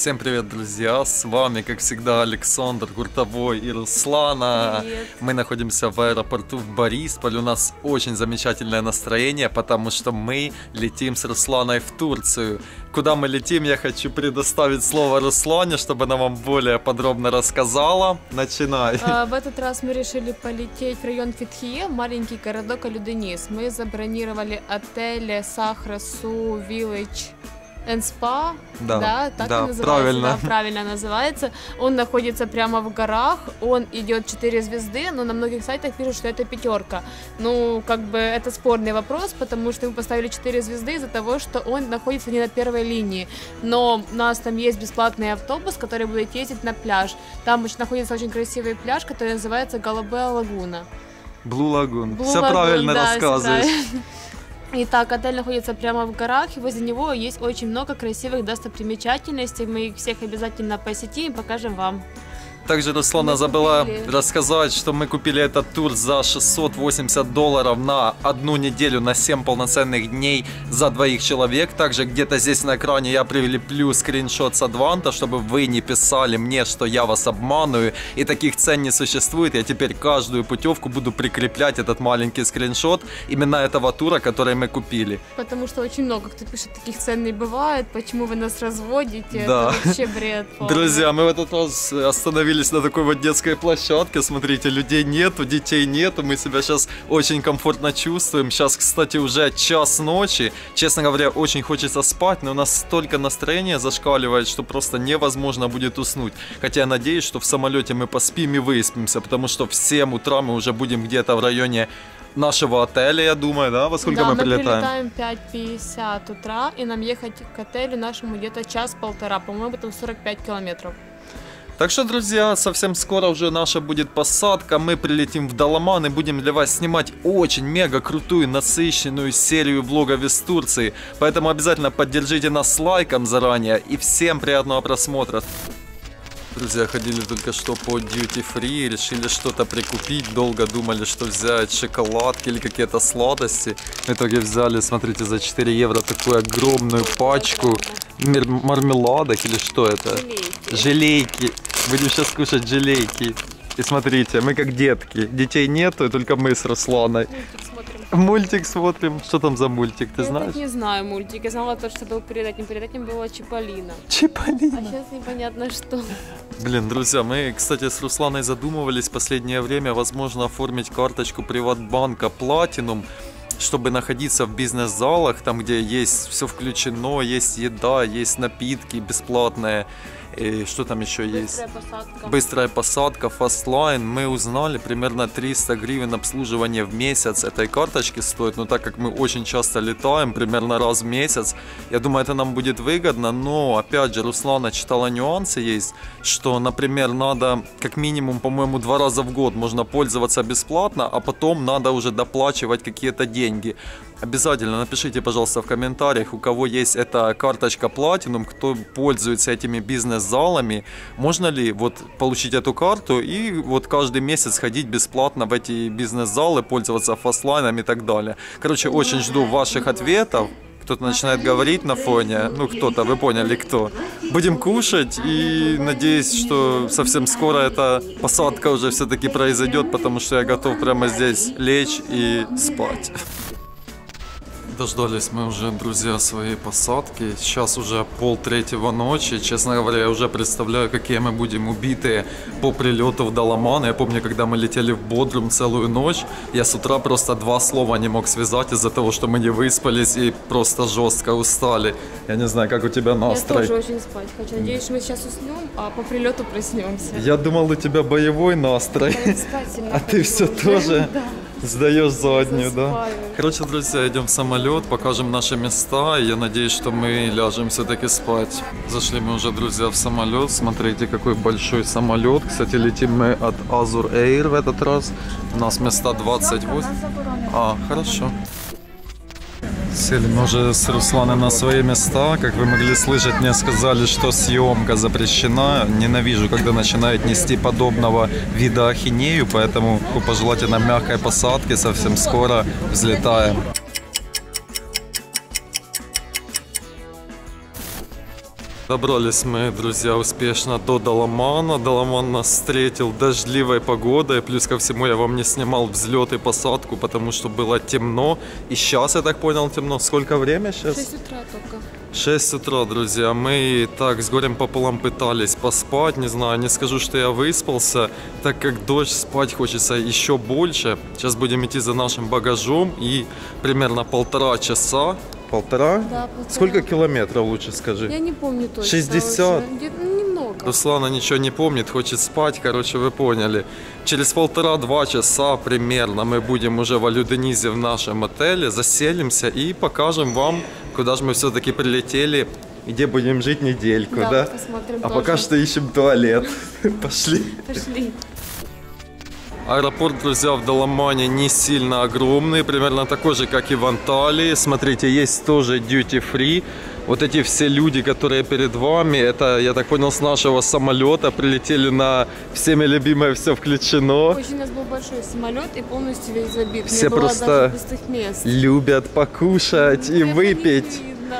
Всем привет, друзья! С вами, как всегда, Александр Гуртовой и Руслана. Привет. Мы находимся в аэропорту в Борисполе. У нас очень замечательное настроение, потому что мы летим с Русланой в Турцию. Куда мы летим, я хочу предоставить слово Руслане, чтобы она вам более подробно рассказала. Начинай. А, В этот раз мы решили полететь в район Фитхие, маленький городок Алюденис. Мы забронировали отель Сахра Су Village and Spa. Да, так да, и называется. правильно. Да, правильно называется. Он находится прямо в горах, он идет 4 звезды, но на многих сайтах пишут, что это пятерка. Ну, как бы это спорный вопрос, потому что мы поставили 4 звезды из-за того, что он находится не на первой линии. Но у нас там есть бесплатный автобус, который будет ездить на пляж. Там находится очень красивый пляж, который называется Голубая лагуна. Blue Lagoon. Blue Все правильно да, рассказываешь. правильно. Итак, отель находится прямо в горах, и возле него есть очень много красивых достопримечательностей. Мы их всех обязательно посетим и покажем вам. Также Руслана забыла рассказать, что мы купили этот тур за 680 долларов на одну неделю, на 7 полноценных дней за двоих человек. Также где-то здесь на экране я прилеплю скриншот с Адванта, чтобы вы не писали мне, что я вас обманываю. И таких цен не существует. Я теперь каждую путевку буду прикреплять этот маленький скриншот именно этого тура, который мы купили. Потому что очень много кто пишет, таких цен не бывает, почему вы нас разводите, Да. это вообще бред. полный. Друзья, мы в этот раз остановились на такой вот детской площадке. Смотрите, людей нету, детей нету. Мы себя сейчас очень комфортно чувствуем. Сейчас, кстати, уже час ночи. Честно говоря, очень хочется спать, но у нас столько настроения зашкаливает, что просто невозможно будет уснуть. Хотя я надеюсь, что в самолете мы поспим и выспимся, потому что в 7 утра мы уже будем где-то в районе нашего отеля, я думаю, да? Во сколько да, мы мы прилетаем? прилетаем 5.50 утра, и нам ехать к отелю нашему где-то час-полтора, по-моему, там 45 километров. Так что, друзья, совсем скоро уже наша будет посадка. Мы прилетим в Даламан и будем для вас снимать очень мега крутую, насыщенную серию влогов из Турции. Поэтому обязательно поддержите нас лайком заранее. И всем приятного просмотра. Друзья, ходили только что по duty free, решили что-то прикупить, долго думали, что взять шоколадки или какие-то сладости. В итоге взяли, смотрите, за 4 евро такую огромную пачку мармеладок или что это? Желейки. Будем сейчас кушать желейки. И смотрите, мы как детки. Детей нету, только мы с Русланой. Мультик смотрим. Мультик смотрим. Что там за мультик, ты Я знаешь? так не знаю мультик. Я знала то, что был перед этим. Перед этим была Чиполлино. А Чиполлино. сейчас непонятно что. Блин, друзья, мы, кстати, с Русланой задумывались в последнее время, возможно, оформить карточку Приватбанка Platinum, чтобы находиться в бизнес-залах, там, где есть все включено, есть еда, есть напитки бесплатные, и что там еще есть? Быстрая посадка. Быстрая посадка, Fastlane. Мы узнали, примерно 300 гривен обслуживания в месяц этой карточки стоит. Но так как мы очень часто летаем, примерно раз в месяц, я думаю, это нам будет выгодно. Но, опять же, Руслана читала нюансы есть, что, например, надо как минимум, по-моему, два раза в год можно пользоваться бесплатно, а потом надо уже доплачивать какие-то деньги. Обязательно напишите, пожалуйста, в комментариях, у кого есть эта карточка Platinum, кто пользуется этими бизнес-залами, можно ли вот получить эту карту и вот каждый месяц ходить бесплатно в эти бизнес-залы, пользоваться фастлайном и так далее. Короче, очень жду ваших ответов. Кто-то начинает говорить на фоне, ну кто-то, вы поняли кто. Будем кушать и надеюсь, что совсем скоро эта посадка уже все-таки произойдет, потому что я готов прямо здесь лечь и спать. Дождались мы уже, друзья, своей посадки. Сейчас уже пол третьего ночи. Честно говоря, я уже представляю, какие мы будем убитые по прилету в Даламан. Я помню, когда мы летели в Бодрум целую ночь, я с утра просто два слова не мог связать из-за того, что мы не выспались и просто жестко устали. Я не знаю, как у тебя Я настрой. тоже очень спать хочу. Надеюсь, мы сейчас уснем, а по прилету проснемся. Я думал, у тебя боевой настрой. Я спать сильно А ты все тоже Да. Сдаешь заднюю, да? Короче, друзья, идем в самолет, покажем наши места. И я надеюсь, что мы ляжем все-таки спать. Зашли мы уже, друзья, в самолет. Смотрите, какой большой самолет. Кстати, летим мы от Azur Air в этот раз. У нас места 28. А, хорошо. Сели мы уже с Русланом на свои места. Как вы могли слышать, мне сказали, что съемка запрещена. Ненавижу, когда начинают нести подобного вида ахинею, поэтому пожелайте нам мягкой посадки. Совсем скоро взлетаем. Добрались мы, друзья, успешно до Доломана. Доломан нас встретил дождливой погодой. Плюс ко всему я вам не снимал взлет и посадку, потому что было темно. И сейчас, я так понял, темно. Сколько время сейчас? 6 утра только. 6 утра, друзья. Мы так с горем пополам пытались поспать. Не знаю, не скажу, что я выспался, так как дождь спать хочется еще больше. Сейчас будем идти за нашим багажом и примерно полтора часа. Полтора? Да, полтора. Сколько километров лучше скажи? Я не помню точно. 60? уже. Где-то ну, немного. Руслана ничего не помнит, хочет спать, короче, вы поняли. Через полтора-два часа примерно мы будем уже в Алюденизе в нашем отеле, заселимся и покажем вам, куда же мы все-таки прилетели где будем жить недельку, Да, да? посмотрим А тоже. пока что ищем туалет. Пошли. Пошли. Аэропорт, друзья, в Доломане не сильно огромный, примерно такой же, как и в Анталии. Смотрите, есть тоже duty free. Вот эти все люди, которые перед вами, это, я так понял, с нашего самолета прилетели на всеми любимое «Все включено». Очень у нас был большой самолет и полностью весь забит. Все не было просто даже мест. Любят покушать и Это не выпить. видно.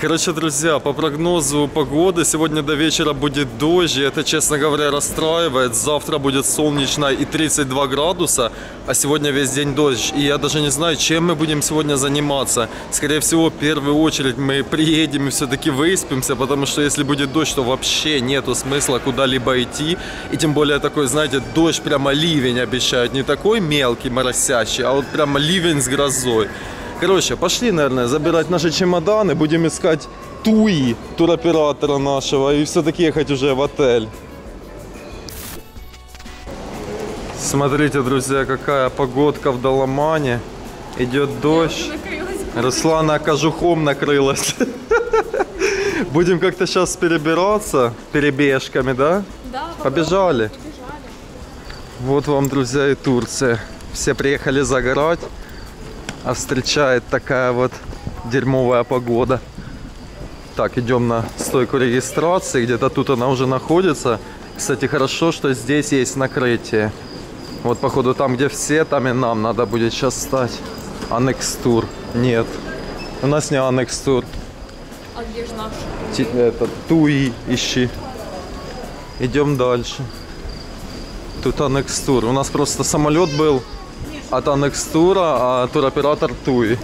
Короче, друзья, по прогнозу погоды сегодня до вечера будет дождь, и это, честно говоря, расстраивает. Завтра будет солнечно и 32 градуса, а сегодня весь день дождь. И я даже не знаю, чем мы будем сегодня заниматься. Скорее всего, в первую очередь мы приедем и все-таки выспимся, потому что если будет дождь, то вообще нету смысла куда-либо идти. И тем более такой, знаете, дождь прямо ливень обещают. Не такой мелкий, моросящий, а вот прямо ливень с грозой. Короче, пошли, наверное, забирать наши чемоданы, будем искать Туи, туроператора нашего, и все-таки ехать уже в отель. Смотрите, друзья, какая погодка в Доломане. Идет дождь. Руслана кожухом накрылась. Будем как-то сейчас перебираться перебежками, да? Да, Побежали. Побежали. Вот вам, друзья, и Турция. Все приехали загорать, а встречает такая вот дерьмовая погода. Так, идем на стойку регистрации, где-то тут она уже находится. Кстати, хорошо, что здесь есть накрытие. Вот, походу, там, где все, там и нам надо будет сейчас стать. Анекс тур. Нет. У нас не Анекс тур. А где же наш? Ти- Это, Туи ищи. Идем дальше. Тут Анекс тур. У нас просто самолет был от Анекс тура, а туроператор Туи.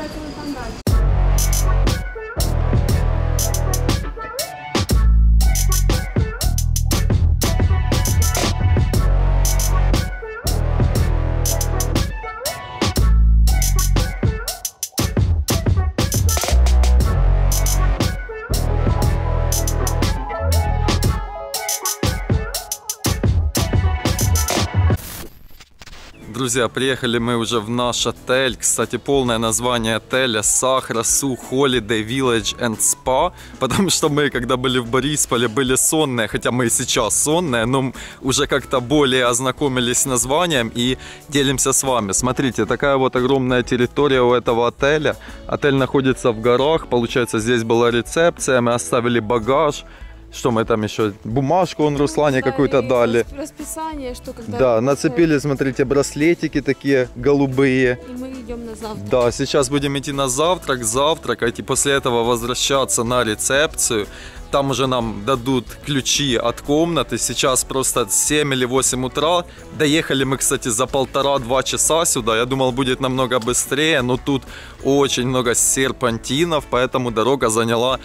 Друзья, приехали мы уже в наш отель. Кстати, полное название отеля Сахара Су Holiday Village and Spa. Потому что мы, когда были в Борисполе, были сонные, хотя мы и сейчас сонные, но уже как-то более ознакомились с названием и делимся с вами. Смотрите, такая вот огромная территория у этого отеля. Отель находится в горах, получается, здесь была рецепция, мы оставили багаж. Что мы там еще? Бумажку он Руслане Да, какую-то дали. рас- Расписание, что когда... Да, нацепили, смотрите, браслетики такие голубые. И мы идем на завтра. Да, сейчас будем идти на завтрак, завтракать и после этого возвращаться на рецепцию. Там уже нам дадут ключи от комнаты. Сейчас просто 7 или 8 утра. Доехали мы, кстати, за полтора-два часа сюда. Я думал, будет намного быстрее, но тут очень много серпантинов, поэтому дорога заняла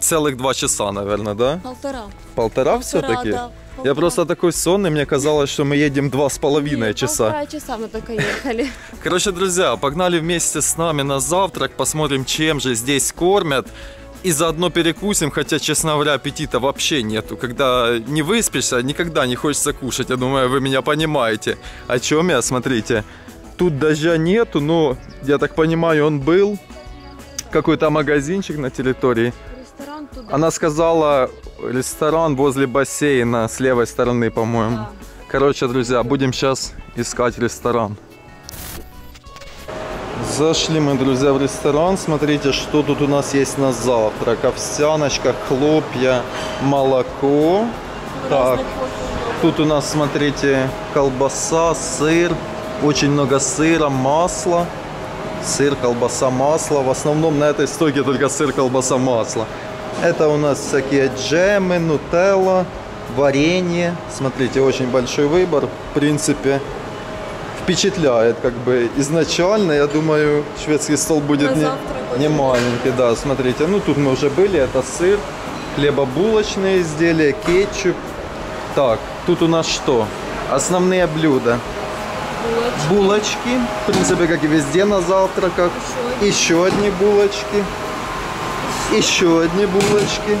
целых два часа, наверное, да? Полтора. Полтора, Полтора, все-таки? да, Я просто такой сонный, мне казалось, что мы едем два с половиной Нет, часа. Полтора часа мы только ехали. Короче, друзья, погнали вместе с нами на завтрак, посмотрим, чем же здесь кормят. И заодно перекусим, хотя, честно говоря, аппетита вообще нету. Когда не выспишься, никогда не хочется кушать. Я думаю, вы меня понимаете. О чем я, смотрите. Тут дождя нету, но, я так понимаю, он был. Какой-то магазинчик на территории. Туда. Она сказала, ресторан возле бассейна с левой стороны, по-моему. Да. Короче, друзья, будем сейчас искать ресторан. Зашли мы, друзья, в ресторан. Смотрите, что тут у нас есть на завтрак. Овсяночка, хлопья, молоко. Так, тут у нас, смотрите, колбаса, сыр. Очень много сыра, масла. Сыр, колбаса, масло. В основном на этой стойке только сыр, колбаса, масло. Это у нас всякие джемы, нутелла, варенье. Смотрите, очень большой выбор. В принципе, впечатляет как бы изначально. Я думаю, шведский стол будет не, не маленький. Да, смотрите. Ну, тут мы уже были. Это сыр, хлебобулочные изделия, кетчуп. Так, тут у нас что? Основные блюда. Булочки. Булочки. В принципе, как и везде на завтраках. Еще одни булочки. Еще одни булочки.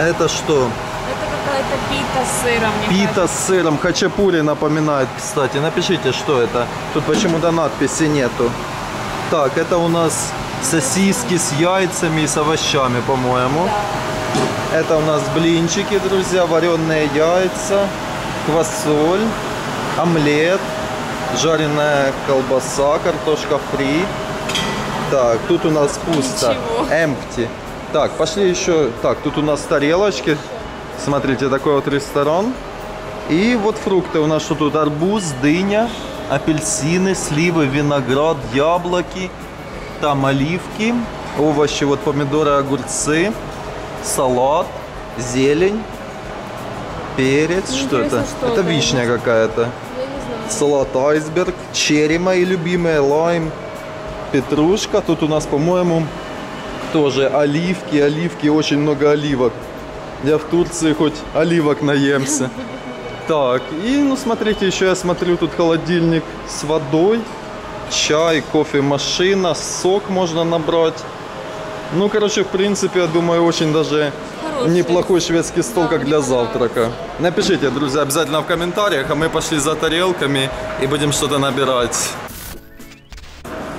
Это что? Это какая-то пита с сыром, Пита с сыром. Хачапури напоминает, кстати. Напишите, что это. Тут почему-то надписи нету. Так, это у нас сосиски с яйцами и с овощами, по-моему. Это у нас блинчики, друзья, вареные яйца, квасоль, омлет, жареная колбаса, картошка фри. Так, тут у нас пусто. Ничего. Empty. Так, пошли еще. Так, тут у нас тарелочки. Смотрите, такой вот ресторан. И вот фрукты у нас что тут? Арбуз, дыня, апельсины, сливы, виноград, яблоки. Там оливки, овощи, вот помидоры, огурцы, салат, зелень, перец. Ну, что это? что это вишня какая-то. Салат айсберг, черри мои любимые, лайм, петрушка. Тут у нас, по-моему, тоже оливки, оливки, очень много оливок. Я в Турции хоть оливок наемся. Так, и, ну, смотрите, еще я смотрю, тут холодильник с водой, чай, кофемашина, сок можно набрать. Ну, короче, в принципе, я думаю, очень даже Хороший. неплохой шведский стол, Да, как для завтрака. Напишите, друзья, обязательно в комментариях, а мы пошли за тарелками и будем что-то набирать.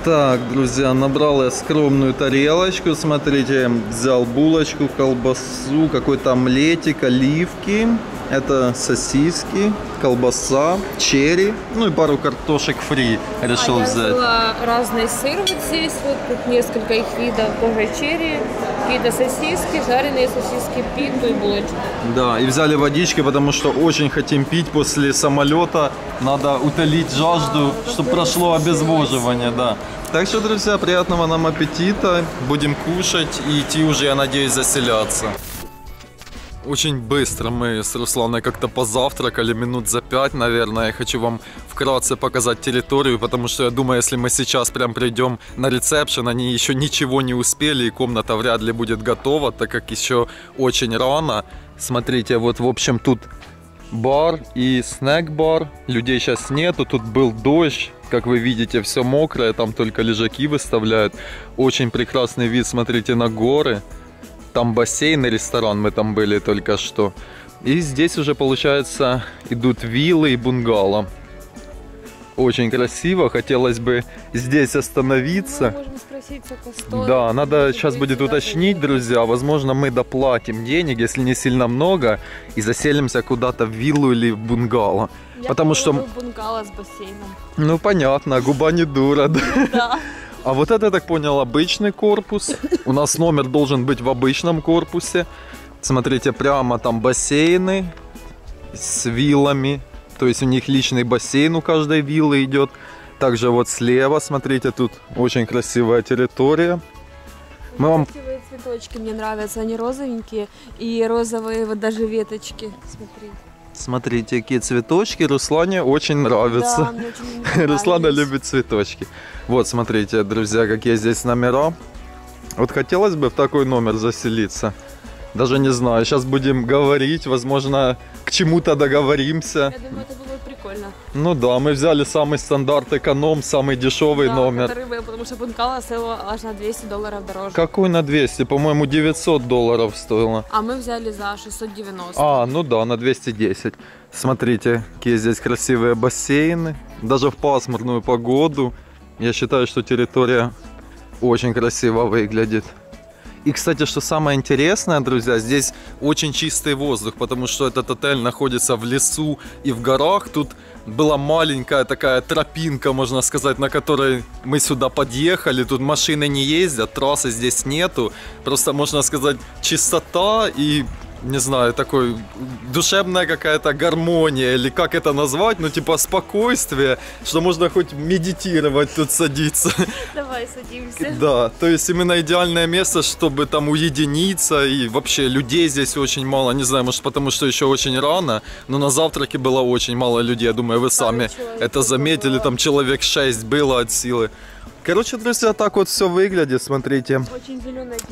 Так, друзья, набрал я скромную тарелочку. Смотрите, взял булочку, колбасу, какой-то омлетик, оливки. Это сосиски, колбаса, черри, ну и пару картошек фри решил а я взять. взяла разный сыр вот здесь, вот тут несколько их видов, тоже черри, какие-то сосиски, жареные сосиски, питу и булочку. Да, и взяли водички, потому что очень хотим пить после самолета. Надо утолить жажду, Да, чтобы прошло обезвоживание, да. Так что, друзья, приятного нам аппетита. Будем кушать и идти уже, я надеюсь, заселяться. Очень быстро мы с Русланой как-то позавтракали, минут за пять, наверное. Я хочу вам вкратце показать территорию, потому что я думаю, если мы сейчас прям придем на ресепшн, они еще ничего не успели, и комната вряд ли будет готова, так как еще очень рано. Смотрите, вот в общем тут бар и снэк-бар. Людей сейчас нету, тут был дождь. Как вы видите, все мокрое, там только лежаки выставляют. Очень прекрасный вид, смотрите, на горы. Там бассейн и ресторан, мы там были только что. И здесь уже, получается, идут виллы и бунгало. Очень красиво, хотелось бы здесь остановиться. Мы можем спросить, сколько стоит. Да, надо сейчас будет уточнить, друзья. Возможно, мы доплатим денег, если не сильно много, и заселимся куда-то в виллу или в бунгало. Я потому что- бунгало с бассейном. Ну, понятно, губа не дура, да. А вот это, я так понял, обычный корпус. У нас номер должен быть в обычном корпусе. Смотрите, прямо там бассейны с виллами. То есть у них личный бассейн у каждой виллы идет. Также вот слева, смотрите, тут очень красивая территория. Мы вам Красивые цветочки мне нравятся, они розовенькие и розовые вот даже веточки. Смотри. Смотрите, какие цветочки. Руслане очень нравятся. Да, мне очень понравились. Руслана любит цветочки. Вот, смотрите, друзья, какие здесь номера. Вот хотелось бы в такой номер заселиться. Даже не знаю, сейчас будем говорить, возможно, к чему-то договоримся. Я думаю, это прикольно. Ну да, мы взяли самый стандарт эконом, самый дешевый да, номер. который бы- потому что бунгало стоило аж на 200 долларов дороже. Какой на 200? По-моему, 900 долларов стоило. А мы взяли за 690. А, ну да, на 210. Смотрите, какие здесь красивые бассейны. Даже в пасмурную погоду. Я считаю, что территория очень красиво выглядит. И, кстати, что самое интересное, друзья, здесь очень чистый воздух, потому что этот отель находится в лесу и в горах. Тут была маленькая такая тропинка, можно сказать, на которой мы сюда подъехали. Тут машины не ездят, трассы здесь нету. Просто, можно сказать, чистота и не знаю, такой душевная какая-то гармония, или как это назвать, ну типа спокойствие, что можно хоть медитировать тут садиться. Давай садимся. Да, то есть именно идеальное место, чтобы там уединиться, и вообще людей здесь очень мало, не знаю, может потому что еще очень рано, но на завтраке было очень мало людей, я думаю, вы сами это заметили, там человек 6 было от силы. Короче, друзья, так вот все выглядит, смотрите.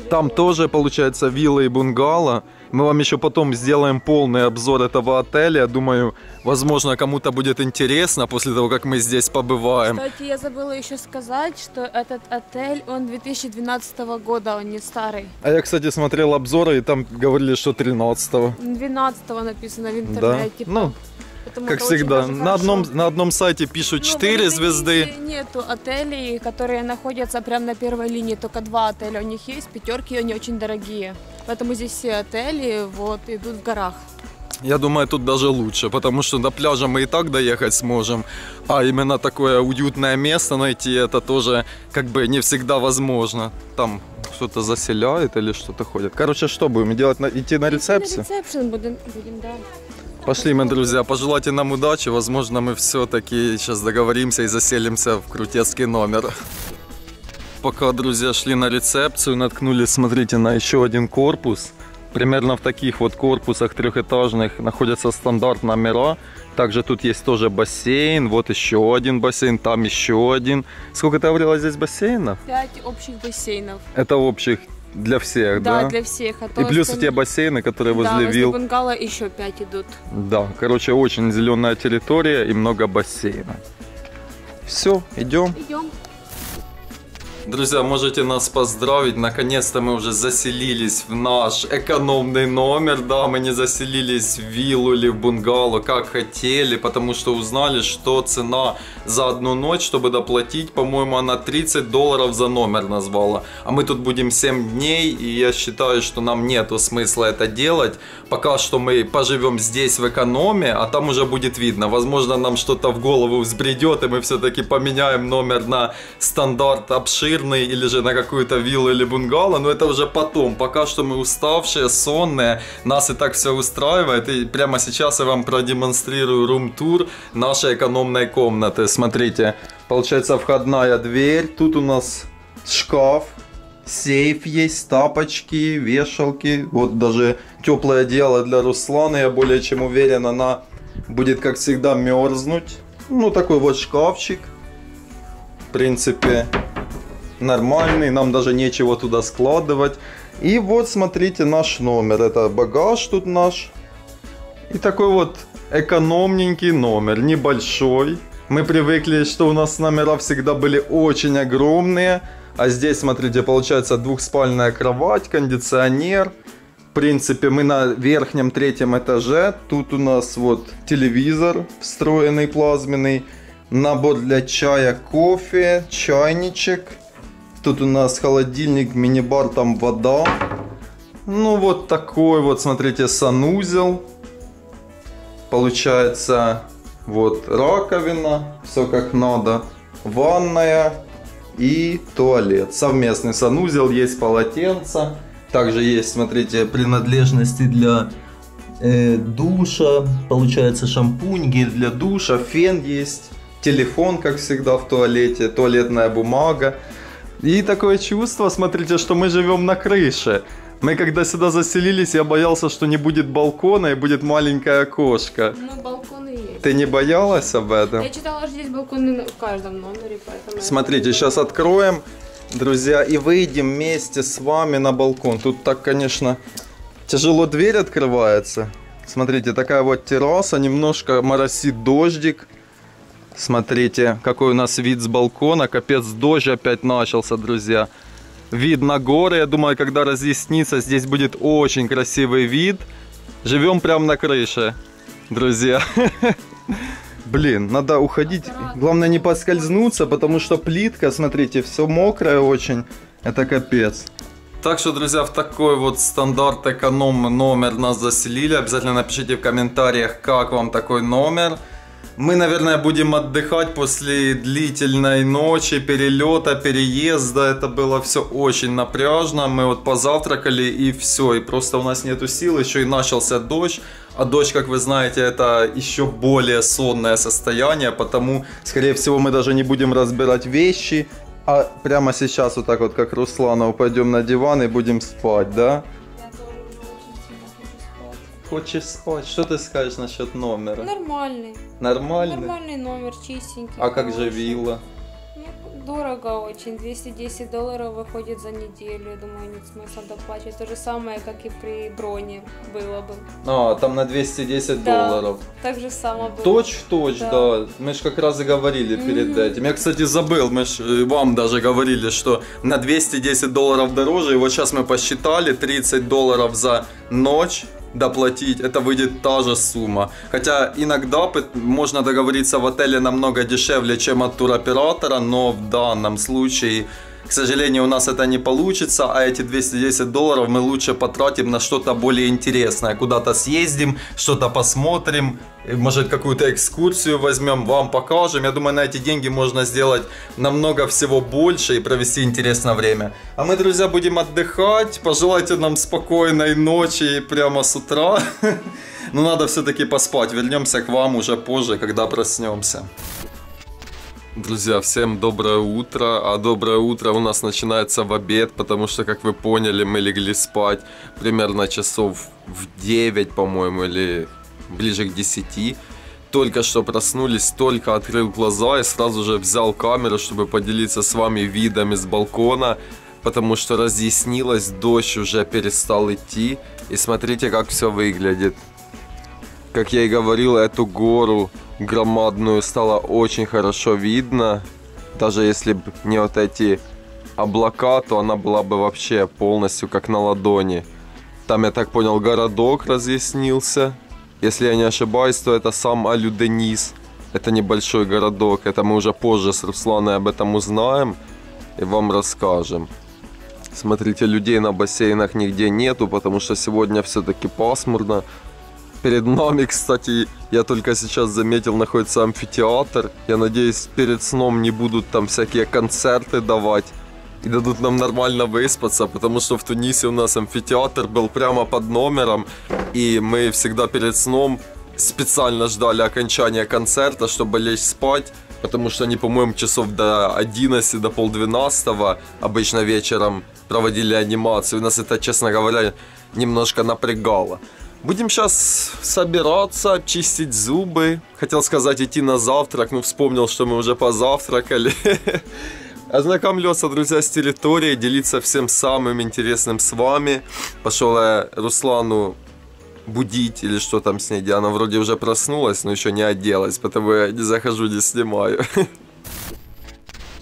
Там тоже, получается, вилла и бунгало. Мы вам еще потом сделаем полный обзор этого отеля. Думаю, возможно, кому-то будет интересно после того, как мы здесь побываем. Кстати, я забыла еще сказать, что этот отель, он 2012 года, он не старый. А я, кстати, смотрел обзоры, и там говорили, что 13-го. 12 написано в Да? интернете. Ну, Поэтому как всегда, на одном, на одном сайте пишут Ну, 4 в Индонезии звезды. Нету отелей, которые находятся прямо на первой линии, только два отеля у них есть, пятерки они очень дорогие. Поэтому здесь все отели вот идут в горах. Я думаю, тут даже лучше, потому что до пляжа мы и так доехать сможем, а именно такое уютное место найти, это тоже как бы не всегда возможно. Там кто-то заселяет или что-то ходит. Короче, что будем делать? Идти на рецепцию? На ресепшн будем, будем, да. Пошли, мы, друзья, пожелайте нам удачи. Возможно, мы все-таки сейчас договоримся и заселимся в крутецкий номер. Пока, друзья, шли на рецепцию, наткнулись, смотрите, на еще один корпус. Примерно в таких вот корпусах трехэтажных находятся стандарт номера. Также тут есть тоже бассейн, вот еще один бассейн, там еще один. Сколько ты говорила здесь бассейнов? Пять общих бассейнов. Это общих для всех, да? Да, для всех. А то И плюс у остальные- тебя бассейны, которые да, возле вилл. бунгало еще пять идут. Да, короче, очень зеленая территория и много бассейна. Все, идем. Идем. Друзья, можете нас поздравить. Наконец-то мы уже заселились в наш экономный номер. Да, мы не заселились в виллу или в бунгало, как хотели, потому что узнали, что цена за одну ночь, чтобы доплатить, по-моему, она 30 долларов за номер назвала. А мы тут будем 7 дней, и я считаю, что нам нету смысла это делать. Пока что мы поживем здесь в экономе, а там уже будет видно. Возможно, нам что-то в голову взбредет, и мы все-таки поменяем номер на стандарт обширный или же на какую-то виллу или бунгало, но это уже потом. Пока что мы уставшие, сонные, нас и так все устраивает. И прямо сейчас я вам продемонстрирую рум-тур нашей экономной комнаты. Смотрите, получается входная дверь, тут у нас шкаф, сейф есть, тапочки, вешалки. Вот даже теплое одеяло для Руслана, я более чем уверен, она будет, как всегда, мерзнуть. Ну, такой вот шкафчик. В принципе, нормальный, нам даже нечего туда складывать. И вот, смотрите, наш номер. Это багаж тут наш. И такой вот экономненький номер, небольшой. Мы привыкли, что у нас номера всегда были очень огромные. А здесь, смотрите, получается двухспальная кровать, кондиционер. В принципе, мы на верхнем третьем этаже. Тут у нас вот телевизор встроенный плазменный. Набор для чая, кофе, чайничек. Тут у нас холодильник, мини-бар, там вода. Ну вот такой вот, смотрите, санузел. Получается, вот раковина, все как надо. Ванная и туалет. Совместный санузел, есть полотенце. Также есть, смотрите, принадлежности для э, душа. Получается шампунь, гель для душа, фен есть. Телефон, как всегда, в туалете, туалетная бумага. И такое чувство, смотрите, что мы живем на крыше. Мы когда сюда заселились, я боялся, что не будет балкона и будет маленькое окошко. Ну, балконы есть. Ты не боялась об этом? Я читала, что здесь балконы в каждом номере, поэтому... Смотрите, сейчас откроем, друзья, и выйдем вместе с вами на балкон. Тут так, конечно, тяжело дверь открывается. Смотрите, такая вот терраса, немножко моросит дождик. Смотрите, какой у нас вид с балкона. Капец, дождь опять начался, друзья. Вид на горы, я думаю, когда разъяснится, здесь будет очень красивый вид. Живем прямо на крыше, друзья. Блин, надо уходить. Главное не поскользнуться, потому что плитка, смотрите, все мокрое очень. Это капец. Так что, друзья, в такой вот стандарт эконом номер нас заселили. Обязательно напишите в комментариях, как вам такой номер. Мы, наверное, будем отдыхать после длительной ночи, перелета, переезда. Это было все очень напряжно. Мы вот позавтракали и все. И просто у нас нету сил. Еще и начался дождь. А дождь, как вы знаете, это еще более сонное состояние. Потому, скорее всего, мы даже не будем разбирать вещи. А прямо сейчас, вот так вот, как Руслана, упадем на диван и будем спать, да? Хочешь спать? Что ты скажешь насчет номера? Нормальный. Нормальный? Нормальный номер, чистенький. А как же вилла? Ну, дорого очень. 210 долларов выходит за неделю. Я думаю, нет смысла доплачивать. То же самое, как и при броне было бы. А, там на 210 Да. долларов. Так же само было. Точь в точь, да. Да. Мы же как раз и говорили перед Мгм. этим. Я, кстати, забыл, мы ж э, вам даже говорили, что на 210 долларов дороже. И вот сейчас мы посчитали 30 долларов за ночь доплатить, это выйдет та же сумма. Хотя иногда можно договориться в отеле намного дешевле, чем от туроператора, но в данном случае, сожалению, у нас это не получится, а эти 210 долларов мы лучше потратим на что-то более интересное. Куда-то съездим, что-то посмотрим, может какую-то экскурсию возьмем, вам покажем. Я думаю, на эти деньги можно сделать намного всего больше и провести интересное время. А мы, друзья, будем отдыхать. Пожелайте нам спокойной ночи прямо с утра. Но надо все-таки поспать. Вернемся к вам уже позже, когда проснемся. Друзья, всем доброе утро. А доброе утро у нас начинается в обед, потому что, как вы поняли, мы легли спать примерно часов в 9, по-моему, или ближе к 10. Только что проснулись, только открыл глаза и сразу же взял камеру, чтобы поделиться с вами видами с балкона, потому что разъяснилось, дождь уже перестал идти. И смотрите, как все выглядит. Как я и говорил, эту гору громадную стало очень хорошо видно. Даже если бы не вот эти облака, то она была бы вообще полностью как на ладони. Там, я так понял, городок разъяснился. Если я не ошибаюсь, то это сам Алюденис. Это небольшой городок. Это мы уже позже с Русланой об этом узнаем и вам расскажем. Смотрите, людей на бассейнах нигде нету, потому что сегодня все-таки пасмурно. Перед нами, кстати, я только сейчас заметил, находится амфитеатр. Я надеюсь, перед сном не будут там всякие концерты давать. И дадут нам нормально выспаться, потому что в Тунисе у нас амфитеатр был прямо под номером. И мы всегда перед сном специально ждали окончания концерта, чтобы лечь спать. Потому что они, по-моему, часов до 11, до полдвенадцатого обычно вечером проводили анимацию. И нас это, честно говоря, немножко напрягало. Будем сейчас собираться, чистить зубы. Хотел сказать идти на завтрак, но вспомнил, что мы уже позавтракали. Ознакомливаться, друзья, с территорией, делиться всем самым интересным с вами. Пошел я Руслану будить или что там с ней, она вроде уже проснулась, но еще не оделась, потому я не захожу, не снимаю.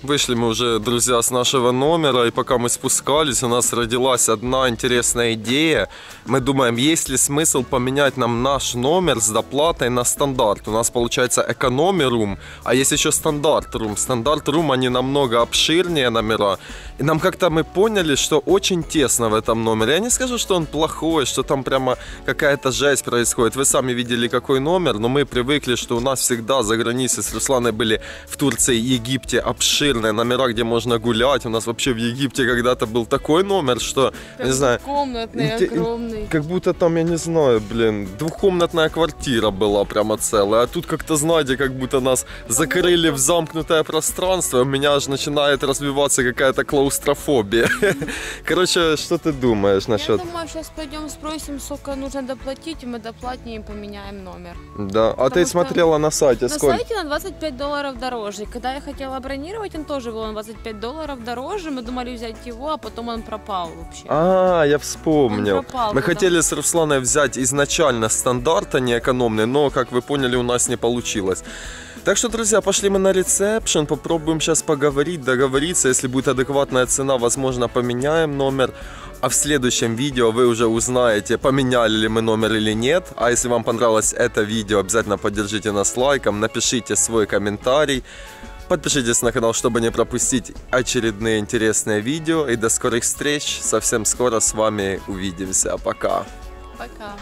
Вышли мы уже, друзья, с нашего номера, и пока мы спускались, у нас родилась одна интересная идея. Мы думаем, есть ли смысл поменять нам наш номер с доплатой на стандарт. У нас получается economy room, а есть еще standard room. Standard room, они намного обширнее номера. И нам как-то мы поняли, что очень тесно в этом номере. Я не скажу, что он плохой, что там прямо какая-то жесть происходит. Вы сами видели, какой номер, но мы привыкли, что у нас всегда за границей с Русланой были в Турции и Египте обширные номера, где можно гулять. У нас вообще в Египте когда-то был такой номер, что, не знаю, Комнатный, Инте- огромный. как будто там, я не знаю, блин, двухкомнатная квартира была прямо целая. А тут как-то, знаете, как будто нас закрыли в замкнутое пространство. и У меня аж начинает развиваться какая-то клаустрофобия. Короче, что ты думаешь Я насчет... думаю, сейчас пойдем спросим, сколько нужно доплатить, и мы доплатнем и поменяем номер. Да, а ты смотрела на сайте На сколько? сайте на 25 долларов дороже. Когда я хотела бронировать, он тоже был на 25 долларов дороже. Мы думали взять его, а потом он пропал вообще. А, я вспомнил. Он пропал, Мы хотели с Русланой взять изначально стандарт, а не экономный, но, как вы поняли, у нас не получилось. Так что, друзья, пошли мы на ресепшн, попробуем сейчас поговорить, договориться. Если будет адекватная цена, возможно, поменяем номер. А в следующем видео вы уже узнаете, поменяли ли мы номер или нет. А если вам понравилось это видео, обязательно поддержите нас лайком, напишите свой комментарий. Подпишитесь на канал, чтобы не пропустить очередные интересные видео. И до скорых встреч. Совсем скоро с вами увидимся. Пока. Пока.